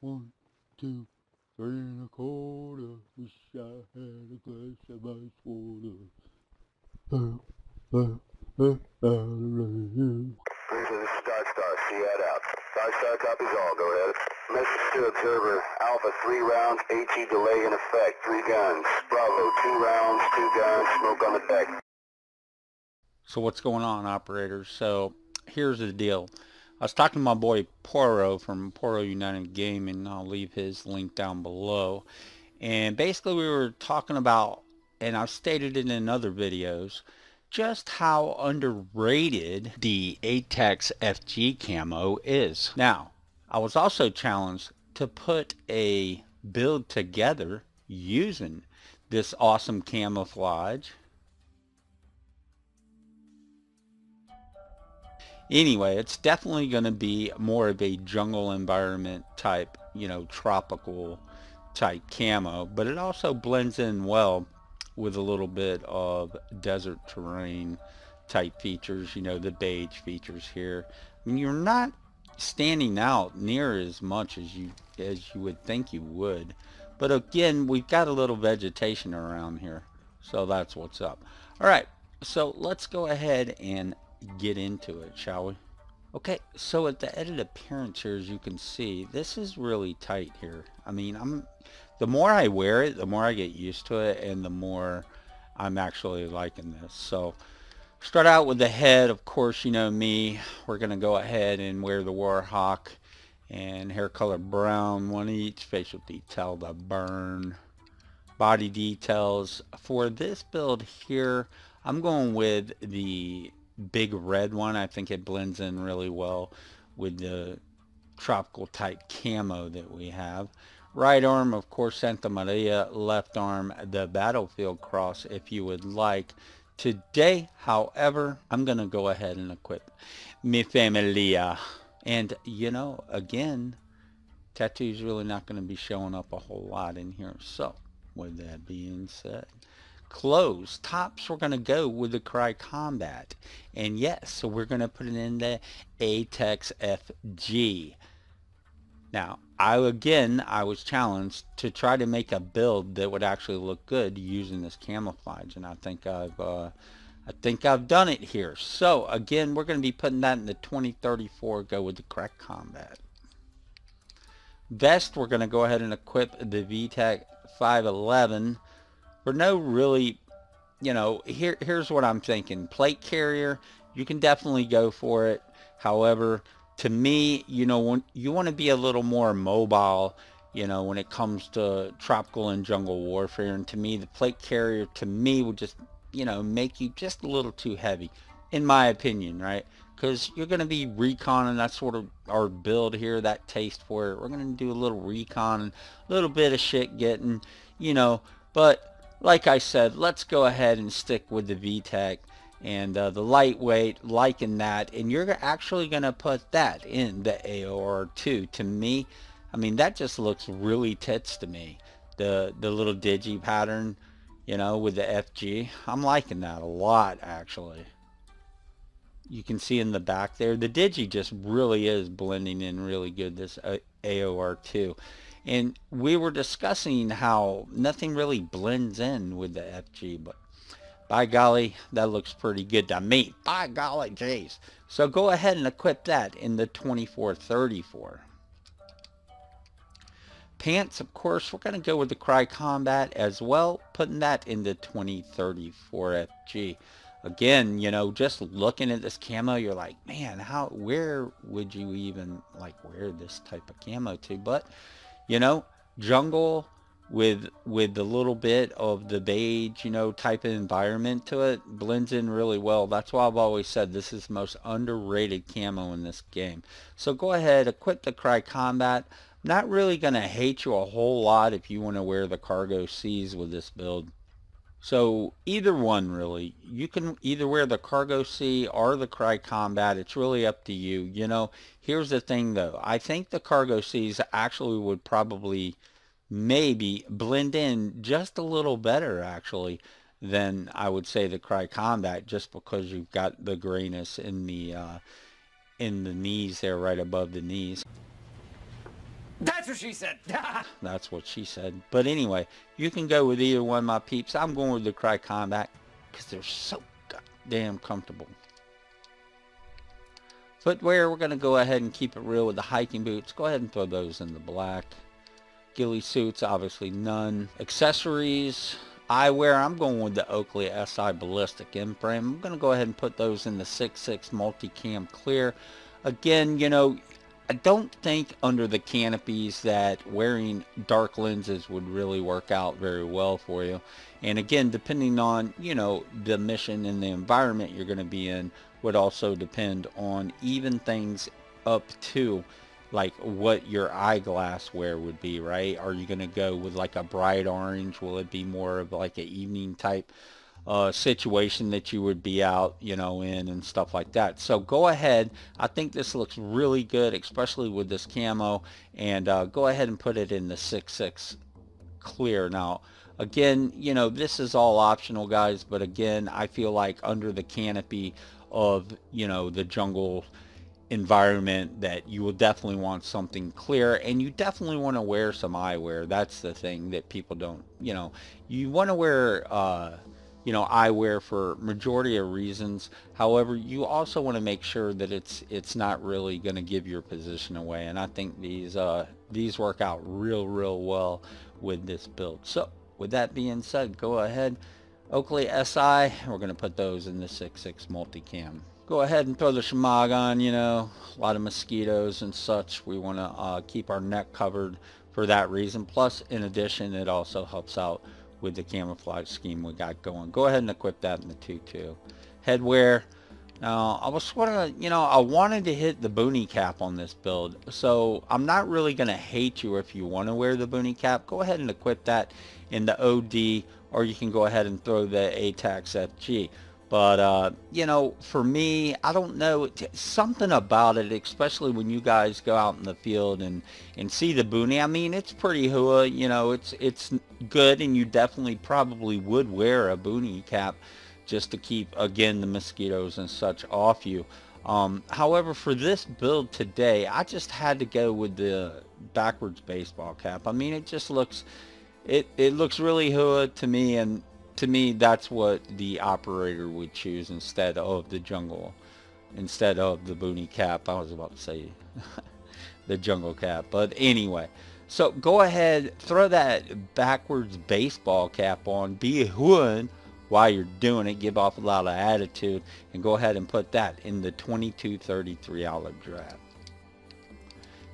One, two, three and a quarter. Wish I had a glass of ice water. Uh, uh, uh, hallelujah. This is Star Star, CAD out. Star Star copies all, go ahead. Message to observer, Alpha, three rounds, AT delay in effect, three guns. Bravo, two rounds, two guns, smoke on the deck. So what's going on, operators? So here's the deal. I was talking to my boy Poro from Poro United Gaming. I'll leave his link down below. And basically we were talking about, and I've stated it in other videos, just how underrated the A-TACS FG camo is. Now, I was also challenged to put a build together using this awesome camouflage anyway, it's definitely going to be more of a jungle environment type, you know, tropical type camo, but it also blends in well with a little bit of desert terrain type features, you know, the beige features here. I mean, you're not standing out near as much as you as you would think you would. But again, we've got a little vegetation around here. So that's what's up. All right. So let's go ahead and get into it, shall we? Okay, so at the edit appearance here, as you can see, this is really tight here. I mean, I'm the more I wear it, the more I get used to it, and the more I'm actually liking this. So, start out with the head. Of course, you know me. We're going to go ahead and wear the Warhawk and hair color brown, one each, facial detail, the burn, body details. For this build here, I'm going with the big red one. I think it blends in really well with the tropical type camo that we have. Right arm, of course, Santa Maria. Left arm, the battlefield cross, if you would like. Today, however, I'm going to go ahead and equip Mi Familia. And, you know, again, tattoo's really not going to be showing up a whole lot in here. So, with that being said, clothes. Tops, we're going to go with the Crye Combat. And yes, so we're going to put it in the A-TACS FG. Now, I again, I was challenged to try to make a build that would actually look good using this camouflage, and I think I've, uh, I think I've done it here. So again, we're going to be putting that in the 2034. Go with the Crye Combat. Vest, we're going to go ahead and equip the VTAC 511 no really, you know, here here's what I'm thinking. Plate carrier, you can definitely go for it. However, to me, you know, when you want to be a little more mobile, you know, when it comes to tropical and jungle warfare. And to me, the plate carrier, to me, would just, you know, make you just a little too heavy, in my opinion, right? Because you're going to be recon, and that's sort of our build here, that taste for it. We're going to do a little recon, a little bit of shit getting, you know, but like I said, let's go ahead and stick with the VTAC and uh, the lightweight, liking that, and you're actually going to put that in the AOR2. To me, I mean, that just looks really tits to me. The, the little digi pattern, you know, with the FG. I'm liking that a lot, actually. You can see in the back there, the digi just really is blending in really good, this uh, AOR2. And we were discussing how nothing really blends in with the FG, but by golly, that looks pretty good to me. By golly, jeez. So go ahead and equip that in the 2434. Pants, of course, we're going to go with the Crye Combat as well, putting that in the 2034 FG. Again, you know, just looking at this camo, you're like, man, how, where would you even, like, wear this type of camo to? But you know, jungle with with the little bit of the beige, you know, type of environment to it blends in really well. That's why I've always said this is the most underrated camo in this game. So go ahead, equip the Crye Combat. Not really going to hate you a whole lot if you want to wear the Cargo C's with this build. So either one really. You can either wear the Cargo C or the Crye Combat. It's really up to you. You know, here's the thing though. I think the Cargo C's actually would probably maybe blend in just a little better actually than I would say the Crye Combat just because you've got the grayness in the uh, in the knees there right above the knees. That's what she said. That's what she said. But anyway, you can go with either one, my peeps. I'm going with the Crye Combat because they're so goddamn comfortable. Footwear, we're going to go ahead and keep it real with the hiking boots. Go ahead and throw those in the black. Ghillie suits, obviously none. Accessories, eyewear, I'm going with the Oakley SI Ballistic M-Frame. I'm going to go ahead and put those in the 6.6 Multicam Clear. Again, you know, I don't think under the canopies that wearing dark lenses would really work out very well for you. And again, depending on, you know, the mission and the environment you're going to be in would also depend on even things up to like what your eyeglass wear would be, right? Are you going to go with like a bright orange? Will it be more of like an evening type uh, situation that you would be out, you know, in and stuff like that. So go ahead. I think this looks really good, especially with this camo. And uh, go ahead and put it in the 6.6 clear. Now, again, you know, this is all optional, guys. But again, I feel like under the canopy of, you know, the jungle environment that you will definitely want something clear and you definitely want to wear some eyewear. That's the thing that people don't, you know, you want to wear, uh, you know, eyewear for majority of reasons. However, you also want to make sure that it's it's not really going to give your position away. And I think these uh, these work out real, real well with this build. So with that being said, go ahead. Oakley SI, we're going to put those in the 6.6 multicam. Go ahead and throw the shemagh on, you know, a lot of mosquitoes and such. We want to uh, keep our neck covered for that reason. Plus, in addition, it also helps out with the camouflage scheme we got going. Go ahead and equip that in the 2-2. Headwear. Now, I was sort of, you know, I wanted to hit the boonie cap on this build. So, I'm not really going to hate you if you want to wear the boonie cap. Go ahead and equip that in the OD, or you can go ahead and throw the A-TACS FG. But, uh, you know, for me, I don't know, something about it, especially when you guys go out in the field and, and see the boonie. I mean, it's pretty hua, you know, it's, it's good and you definitely probably would wear a boonie cap just to keep, again, the mosquitoes and such off you. Um, however, for this build today, I just had to go with the backwards baseball cap. I mean, it just looks, it, it looks really hua to me and to me, that's what the operator would choose instead of the jungle, instead of the boonie cap. I was about to say the jungle cap, but anyway. So go ahead, throw that backwards baseball cap on, be a hood while you're doing it, give off a lot of attitude, and go ahead and put that in the 2233 olive drab.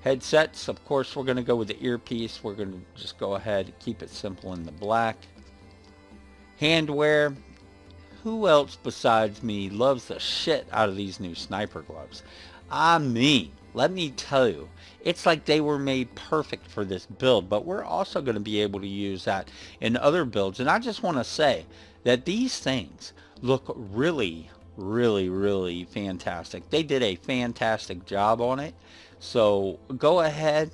Headsets, of course, we're going to go with the earpiece. We're going to just go ahead, keep it simple in the black. Handwear. Who else besides me loves the shit out of these new sniper gloves? Ah, I mean, let me tell you, it's like they were made perfect for this build, but we're also going to be able to use that in other builds. And I just want to say that these things look really, really, really fantastic. They did a fantastic job on it. So go ahead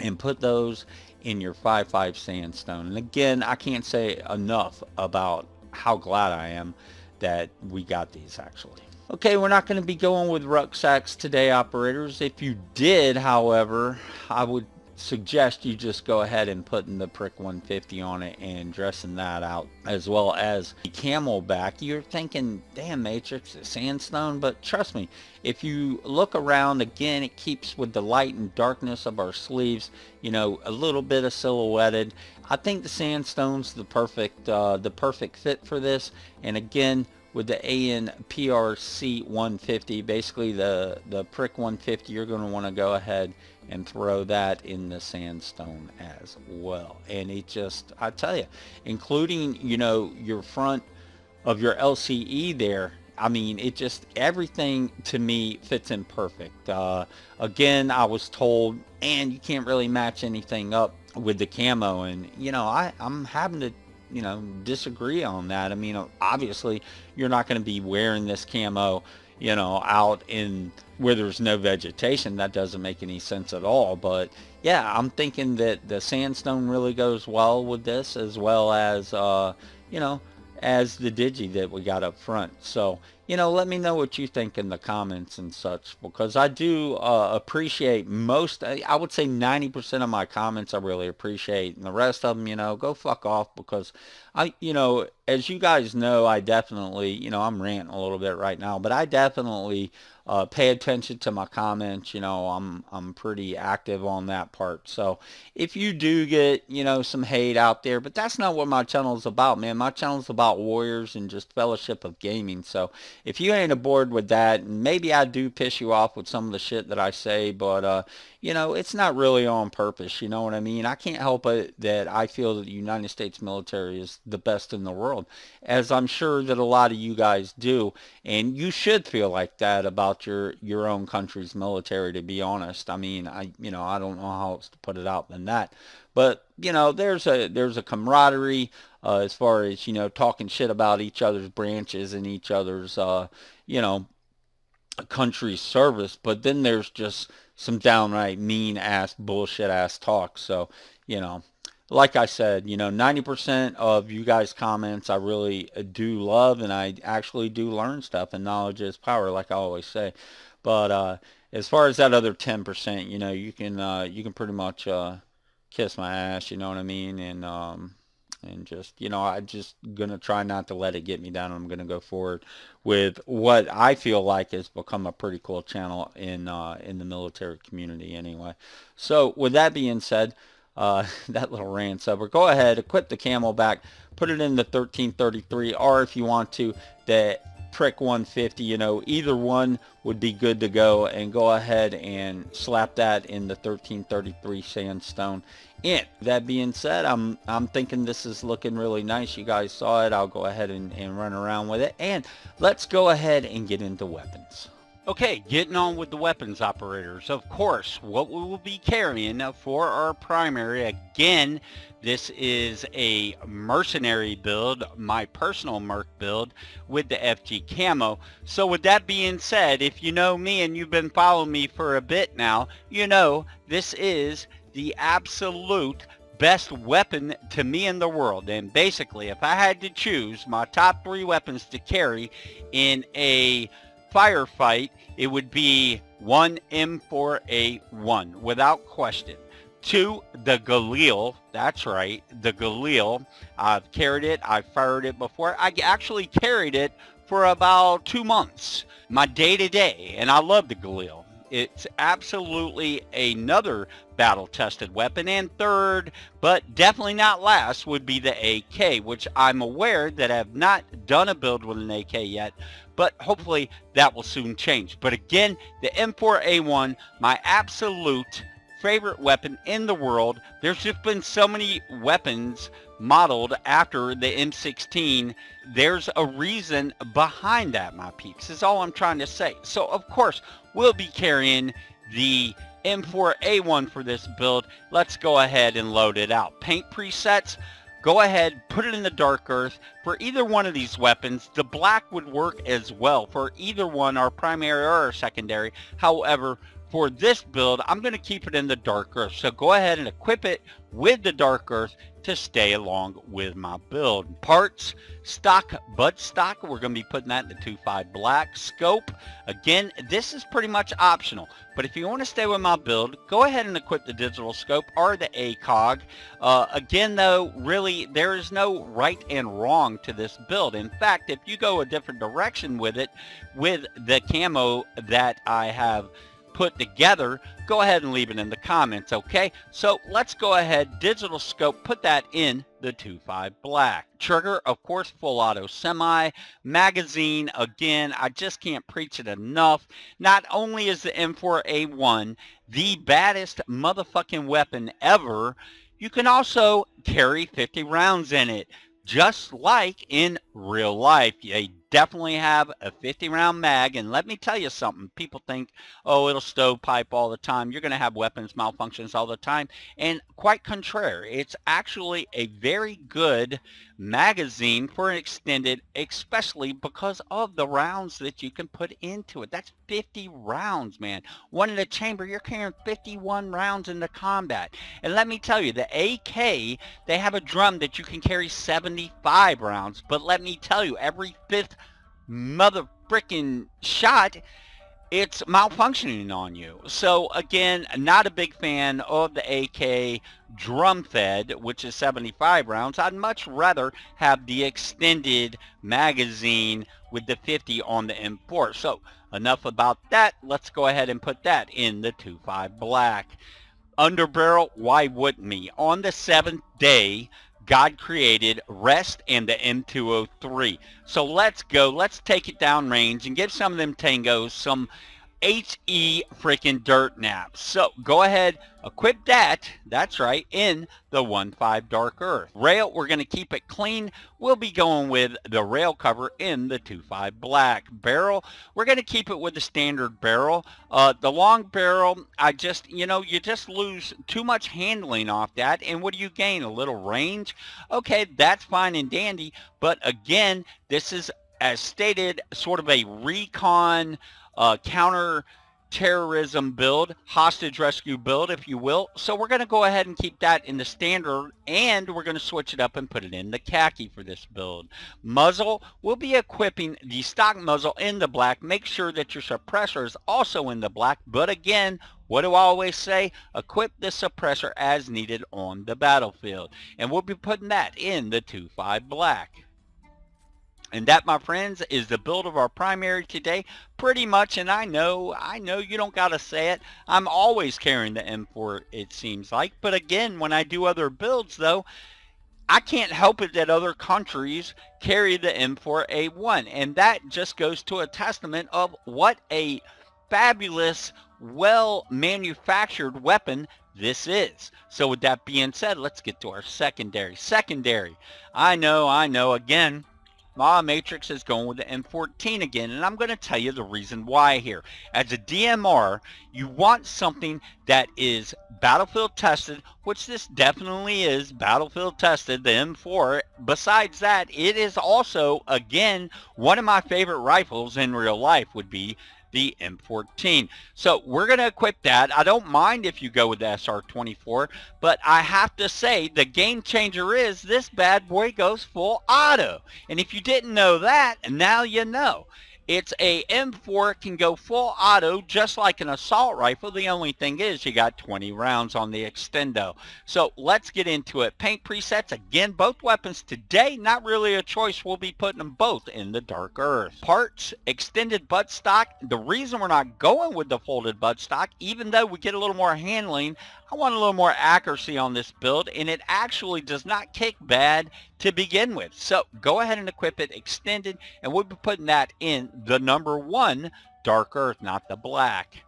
and put those in your 5.5 sandstone. And again, I can't say enough about how glad I am that we got these actually. Okay, we're not going to be going with rucksacks today, operators. If you did, however, I would suggest you just go ahead and putting the prick 150 on it and dressing that out as well as the CamelBak you're thinking damn matrix sandstone. But trust me if you look around again it keeps with the light and darkness of our sleeves you know a little bit of silhouetted. I think the sandstone's the perfect uh, the perfect fit for this. And again with the ANPRC 150 basically the the prick 150 you're going to want to go ahead and throw that in the sandstone as well. And it just I tell you including you know your front of your LCE there I mean it just everything to me fits in perfect. Uh, again I was told and you can't really match anything up with the camo and you know I I'm having to you know disagree on that. I mean obviously you're not going to be wearing this camo you know, out in where there's no vegetation. That doesn't make any sense at all. But yeah, I'm thinking that the sandstone really goes well with this as well as, uh, you know, as the Digi that we got up front. So you know, let me know what you think in the comments and such because I do uh, appreciate most, I would say 90% of my comments I really appreciate and the rest of them, you know, go fuck off because I, you know, as you guys know, I definitely, you know, I'm ranting a little bit right now, but I definitely uh, pay attention to my comments. You know, I'm I'm pretty active on that part. So if you do get, you know, some hate out there, but that's not what my channel is about, man. My channel is about warriors and just fellowship of gaming. So if you ain't aboard with that, maybe I do piss you off with some of the shit that I say, but uh, you know, it's not really on purpose. You know what I mean? I can't help it that I feel that the United States military is the best in the world, as I'm sure that a lot of you guys do. And you should feel like that about your, your own country's military, to be honest. I mean, I, you know, I don't know how else to put it out than that. But, you know, there's a, there's a camaraderie uh, as far as, you know, talking shit about each other's branches and each other's, uh, you know, country service. But then there's just some downright mean ass bullshit ass talk. So, you know, like I said, you know, 90% of you guys' comments I really do love and I actually do learn stuff and knowledge is power, like I always say. But uh, as far as that other 10%, you know, you can uh, you can pretty much uh, kiss my ass, you know what I mean? And um, and just you know i'm just gonna try not to let it get me down. I'm gonna go forward with what i feel like has become a pretty cool channel in uh, in the military community anyway. So with that being said uh, that little rant over go ahead equip the CamelBak put it in the 1333 or if you want to the prick 150 you know either one would be good to go and go ahead and slap that in the 1333 sandstone it. That being said, I'm I'm thinking this is looking really nice. You guys saw it. I'll go ahead and, and run around with it. And let's go ahead and get into weapons. Okay, getting on with the weapons operators. Of course, what we will be carrying for our primary, again, this is a mercenary build, my personal Merc build with the FG camo. So with that being said, if you know me and you've been following me for a bit now, you know this is the absolute best weapon to me in the world. And basically, if I had to choose my top three weapons to carry in a firefight, it would be one M4A1 without question. Two, the Galil. That's right, the Galil. I've carried it. I've fired it before. I actually carried it for about two months, my day-to-day, -day, and I love the Galil. It's absolutely another battle-tested weapon. And third, but definitely not last, would be the AK, which I'm aware that I have not done a build with an AK yet, but hopefully that will soon change. But again, the M4A1, my absolute favorite weapon in the world. There's just been so many weapons modeled after the M16. There's a reason behind that, my peeps, is all I'm trying to say. So, of course, we'll be carrying the M4A1 for this build. Let's go ahead and load it out. Paint presets, go ahead, put it in the dark earth. For either one of these weapons, the black would work as well for either one, our primary or our secondary. However, for this build, I'm going to keep it in the Dark Earth. So go ahead and equip it with the Dark Earth to stay along with my build. Parts, stock, bud stock, we're going to be putting that in the 2.5 black. Scope, again, this is pretty much optional. But if you want to stay with my build, go ahead and equip the digital scope or the ACOG. Uh, again, though, really, there is no right and wrong to this build. In fact, if you go a different direction with it, with the camo that I have put together, go ahead and leave it in the comments, okay? So let's go ahead, digital scope, put that in the 2.5 black. Trigger, of course, full auto semi. Magazine, again, I just can't preach it enough. Not only is the M4A1 the baddest motherfucking weapon ever, you can also carry 50 rounds in it just like in real life. They definitely have a 50 round mag. And let me tell you something. People think, oh, it'll stovepipe all the time. You're going to have weapons malfunctions all the time. And quite contrary, it's actually a very good magazine for an extended, especially because of the rounds that you can put into it. That's 50 rounds, man. One in the chamber, you're carrying 51 rounds into combat. And let me tell you, the AK, they have a drum that you can carry 75 rounds. But let me tell you, every fifth mother shot, it's malfunctioning on you. So again, not a big fan of the AK drum fed, which is 75 rounds. I'd much rather have the extended magazine with the 50 on the M4. So enough about that. Let's go ahead and put that in the 2.5 black. Underbarrel, why wouldn't me? On the seventh day, God created rest and the M203. So let's go. Let's take it down range and give some of them tangos some HE freaking dirt nap. So go ahead, equip that, that's right, in the 1.5 Dark Earth. Rail, we're going to keep it clean. We'll be going with the rail cover in the 2.5 Black. Barrel, we're going to keep it with the standard barrel. Uh, the long barrel, I just, you know, you just lose too much handling off that. And what do you gain? A little range? Okay, that's fine and dandy. But again, this is, as stated, sort of a recon uh, counter terrorism build, hostage rescue build, if you will. So we're going to go ahead and keep that in the standard, and we're going to switch it up and put it in the khaki for this build. Muzzle, we'll be equipping the stock muzzle in the black. Make sure that your suppressor is also in the black, but again, what do I always say? Equip the suppressor as needed on the battlefield. And we'll be putting that in the 2.5 black. And that, my friends, is the build of our primary today. Pretty much, and I know, I know you don't got to say it. I'm always carrying the M4, it seems like. But again, when I do other builds, though, I can't help it that other countries carry the M4A1. And that just goes to a testament of what a fabulous, well-manufactured weapon this is. So with that being said, let's get to our secondary. Secondary. I know, I know, again, my Matrix is going with the M14 again, and I'm going to tell you the reason why here. As a DMR, you want something that is battlefield tested, which this definitely is battlefield tested, the M4. Besides that, it is also, again, one of my favorite rifles in real life would be the M14. So we're going to equip that. I don't mind if you go with the SR24, but I have to say the game changer is this bad boy goes full auto. And if you didn't know that, now you know. It's a M4, It can go full auto just like an assault rifle. The only thing is you got 20 rounds on the extendo. So let's get into it. Paint presets, again, both weapons today, not really a choice. We'll be putting them both in the dark earth. Parts, extended buttstock. The reason we're not going with the folded buttstock, even though we get a little more handling, I want a little more accuracy on this build, and it actually does not kick bad to begin with. So go ahead and equip it extended, and we'll be putting that in the number one Dark Earth, not the black.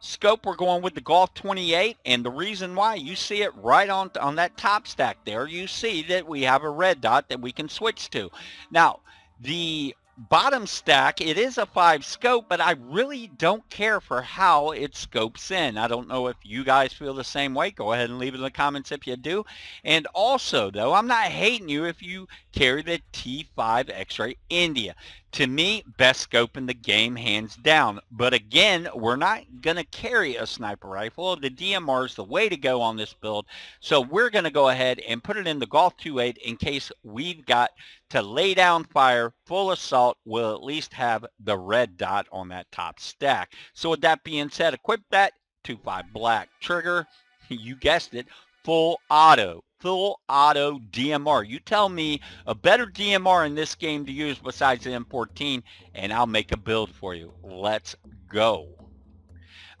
Scope, we're going with the Golf 28, and the reason why, you see it right on, on that top stack there. You see that we have a red dot that we can switch to. Now, the bottom stack, it is a 5 scope, but I really don't care for how it scopes in. I don't know if you guys feel the same way. Go ahead and leave it in the comments if you do. And also, though, I'm not hating you if you carry the T5 X-Ray India to me, best scope in the game, hands down. But again, we're not going to carry a sniper rifle. The DMR is the way to go on this build. So we're going to go ahead and put it in the Golf 2.8 in case we've got to lay down fire, full assault. We'll at least have the red dot on that top stack. So with that being said, equip that 2.5 black trigger. You guessed it, full auto full auto DMR. You tell me a better DMR in this game to use besides the M14 and I'll make a build for you. Let's go.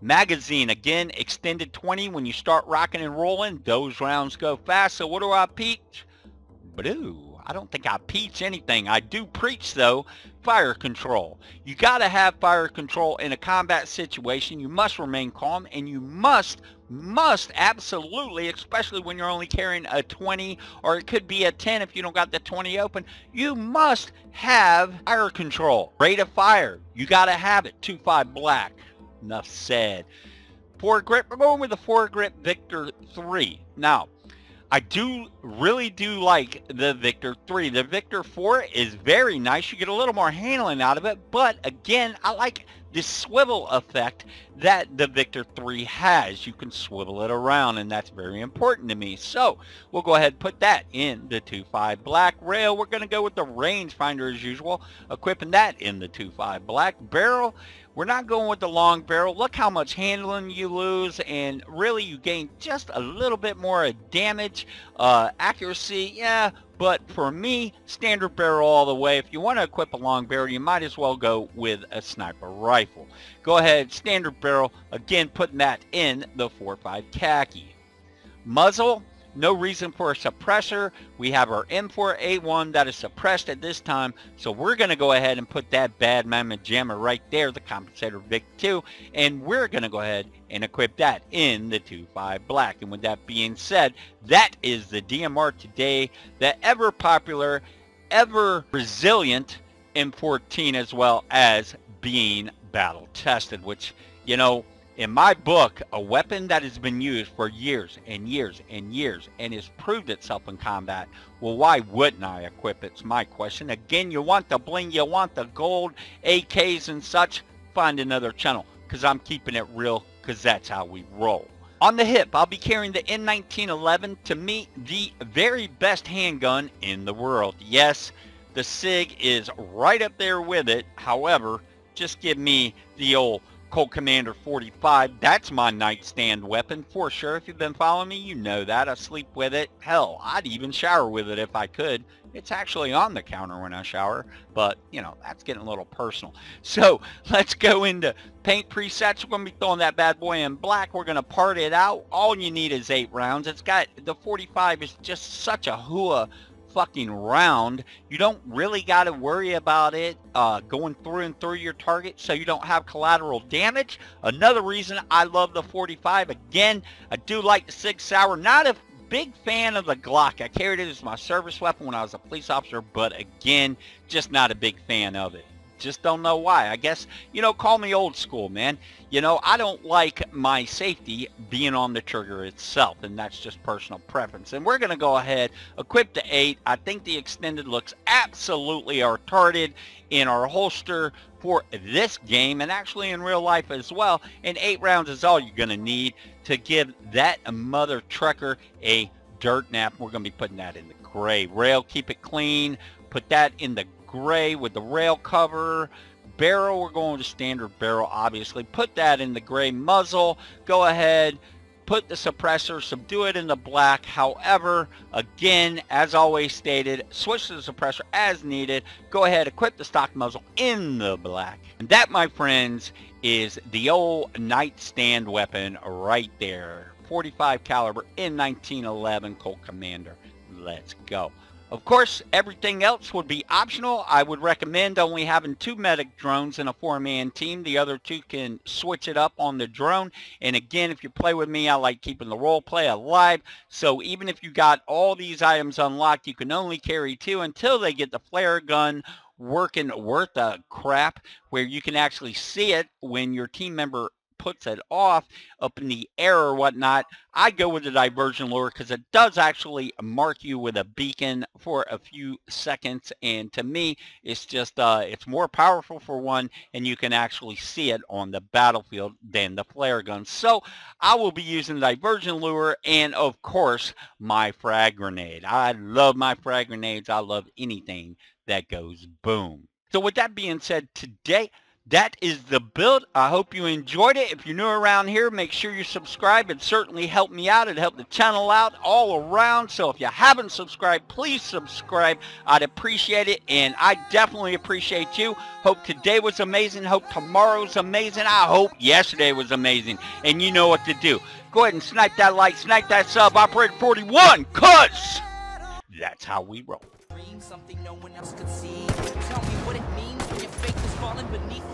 Magazine, again, extended 20. When you start rocking and rolling, those rounds go fast. So what do I peach? Blue. I don't think I peach anything. I do preach, though, fire control. You got to have fire control in a combat situation. You must remain calm, and you must, must absolutely, especially when you're only carrying a 20, or it could be a 10 if you don't got the 20 open, you must have fire control. Rate of fire, you got to have it. 2-5 black. Enough said. Foregrip, we're going with the Foregrip Victor 3. Now, I do really do like the Victor 3. The Victor 4 is very nice. You get a little more handling out of it, but again, I like the swivel effect that the Victor 3 has. You can swivel it around and that's very important to me. So we'll go ahead and put that in the 2.5 black rail. We're going to go with the rangefinder as usual, equipping that in the 2.5 black barrel. We're not going with the long barrel. Look how much handling you lose and really you gain just a little bit more damage. Uh, accuracy, yeah, but for me, standard barrel all the way. If you want to equip a long barrel, you might as well go with a sniper rifle. Go ahead, standard barrel, again putting that in the 4.5 khaki. Muzzle, no reason for a suppressor. We have our M4A1 that is suppressed at this time, so we're going to go ahead and put that bad mammoth jammer right there, the compensator VIC-2, and we're going to go ahead and equip that in the 2.5 black. And with that being said, that is the DMR today, the ever popular, ever resilient M14 as well as being battle tested, which, you know, in my book, a weapon that has been used for years and years and years and has proved itself in combat, well, why wouldn't I equip it? It's my question. Again, you want the bling, you want the gold, AKs and such, find another channel because I'm keeping it real because that's how we roll. On the hip, I'll be carrying the M1911 to meet the very best handgun in the world. Yes, the SIG is right up there with it. However, just give me the old Colt Commander 45. That's my nightstand weapon for sure. If you've been following me, you know that. I sleep with it. Hell, I'd even shower with it if I could. It's actually on the counter when I shower, but, you know, that's getting a little personal. So, let's go into paint presets. We're going to be throwing that bad boy in black. We're going to part it out. All you need is eight rounds. It's got, the 45 is just such a hua fucking round. You don't really got to worry about it uh, going through and through your target so you don't have collateral damage. Another reason I love the 45. Again, I do like the Sig Sauer. Not a big fan of the Glock. I carried it as my service weapon when I was a police officer, but again, just not a big fan of it just don't know why. I guess, you know, call me old school, man. You know, I don't like my safety being on the trigger itself, and that's just personal preference. And we're going to go ahead, equip the 8. I think the extended looks absolutely retarded in our holster for this game, and actually in real life as well. And 8 rounds is all you're going to need to give that mother trucker a dirt nap. We're going to be putting that in the gray rail. Keep it clean. Put that in the gray with the rail cover. Barrel, we're going to standard barrel, obviously. Put that in the gray muzzle. Go ahead, put the suppressor, subdue it in the black. However, again, as always stated, switch to the suppressor as needed. Go ahead, equip the stock muzzle in the black. And that, my friends, is the old nightstand weapon right there. 45 caliber in 1911 Colt Commander. Let's go. Of course, everything else would be optional. I would recommend only having two medic drones in a four-man team. The other two can switch it up on the drone. And again, if you play with me, I like keeping the role play alive. So even if you got all these items unlocked, you can only carry two until they get the flare gun working worth a crap where you can actually see it when your team member puts it off up in the air or whatnot, I go with the diversion lure because it does actually mark you with a beacon for a few seconds. And to me, it's just, uh, it's more powerful for one, and you can actually see it on the battlefield than the flare gun. So I will be using the diversion lure and, of course, my frag grenade. I love my frag grenades. I love anything that goes boom. So with that being said, today that is the build. I hope you enjoyed it. If you're new around here, make sure you subscribe. It certainly helped me out. It helped the channel out all around. So if you haven't subscribed, please subscribe. I'd appreciate it, and I definitely appreciate you. Hope today was amazing. Hope tomorrow's amazing. I hope yesterday was amazing. And you know what to do. Go ahead and snipe that like, snipe that sub, Operator 41, cuz that's how we roll.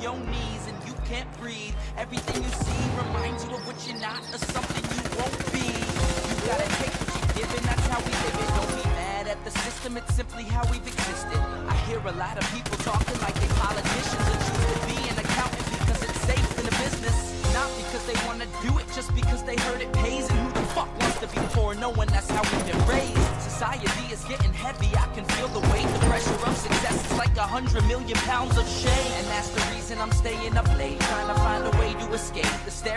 Your knees and you can't breathe. Everything you see reminds you of what you're not or something you won't be. You gotta take what you're given, that's how we live it. Don't be mad at the system, it's simply how we've existed. I hear a lot of people talking like they politicians and choose to be an accountant because it's safe in the business. Not because they wanna do it, just because they heard it pays. And who the fuck wants to be poor knowing that's how we've been raised? Society is getting heavy, I can feel the weight, the pressure of success It's like a hundred million pounds of shade. And that's the reason I'm staying up late, trying to find a way to escape the stereo.